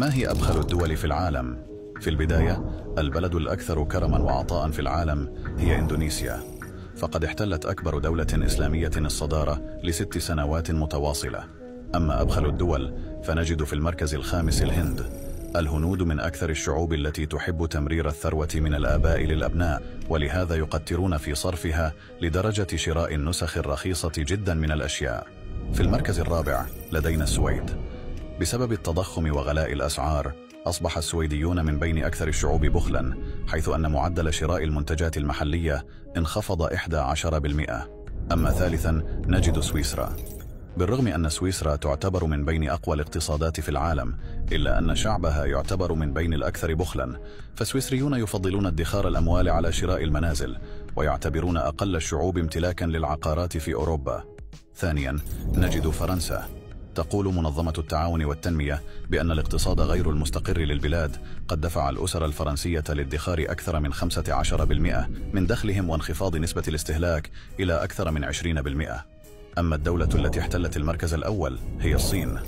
ما هي أبخل الدول في العالم؟ في البداية البلد الأكثر كرما وعطاء في العالم هي إندونيسيا. فقد احتلت أكبر دولة إسلامية الصدارة لست سنوات متواصلة. أما أبخل الدول فنجد في المركز الخامس الهند. الهنود من أكثر الشعوب التي تحب تمرير الثروة من الآباء للأبناء ولهذا يقترون في صرفها لدرجة شراء النسخ الرخيصة جدا من الأشياء. في المركز الرابع لدينا السويد. بسبب التضخم وغلاء الأسعار أصبح السويديون من بين أكثر الشعوب بخلا حيث أن معدل شراء المنتجات المحلية انخفض 11% أما ثالثا نجد سويسرا. بالرغم أن سويسرا تعتبر من بين أقوى الاقتصادات في العالم إلا أن شعبها يعتبر من بين الأكثر بخلا فالسويسريون يفضلون ادخار الأموال على شراء المنازل ويعتبرون أقل الشعوب امتلاكا للعقارات في أوروبا. ثانيا نجد فرنسا. تقول منظمة التعاون والتنمية بأن الاقتصاد غير المستقر للبلاد قد دفع الأسر الفرنسية للادخار أكثر من 15% من دخلهم وانخفاض نسبة الاستهلاك إلى أكثر من 20% أما الدولة التي احتلت المركز الأول هي الصين.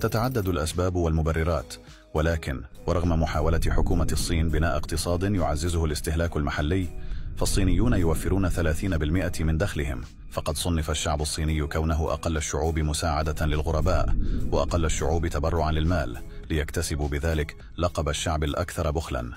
تتعدد الأسباب والمبررات ولكن ورغم محاولة حكومة الصين بناء اقتصاد يعززه الاستهلاك المحلي فالصينيون يوفرون 30% من دخلهم. فقد صنف الشعب الصيني كونه أقل الشعوب مساعدة للغرباء وأقل الشعوب تبرعا للمال ليكتسبوا بذلك لقب الشعب الأكثر بخلا.